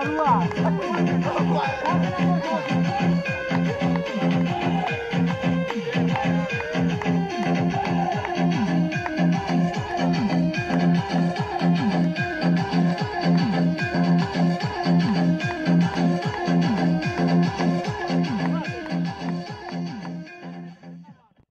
Arua.